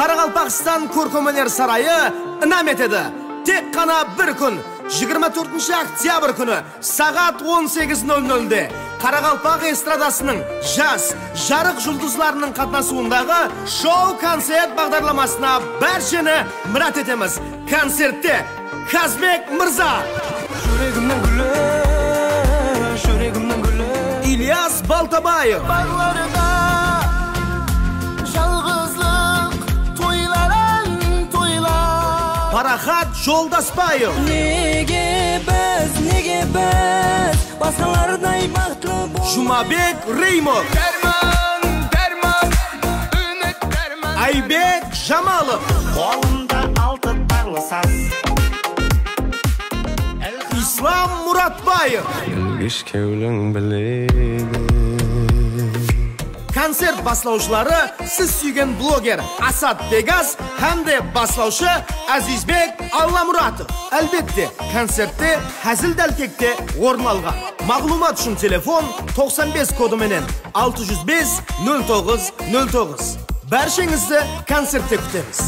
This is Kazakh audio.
қарақалпақстан көркемөнер сарайы ынам етеді тек қана бір күн 24 октябрь күні сағат 18.00-де Қарақалпақ эстрадасының жас, жарық жұлдызларының қатнасуындағы шоу-концерт бағдарламасына бәршені мұрат етеміз. Концертте Казбек Мырза, жүрегімнің гүлі жүрегімнің гүлі Ильяс Балтабаев, тойлар Парахат Жолдаспаев, неге біз неге біз? Басқалардай бақытлы бол. Жұмабек Реймов, дәрман дәрман үміт дәрман. Айбек Жамалов, қолымда алты тарлы саз. Ислам Мұратбаев. Ілгіш кеулің біледі Концерт баслаушылары сіз сүйген блогер Асад Бегас hamda баслаушы Азизбек Алламұратов. Әлбетте, концертте Хәзіл Дәлкекте орын алған. Мағлумат үшін телефон 95 коды менен 605 09 09. Бәршеңізді концертте күтеміз.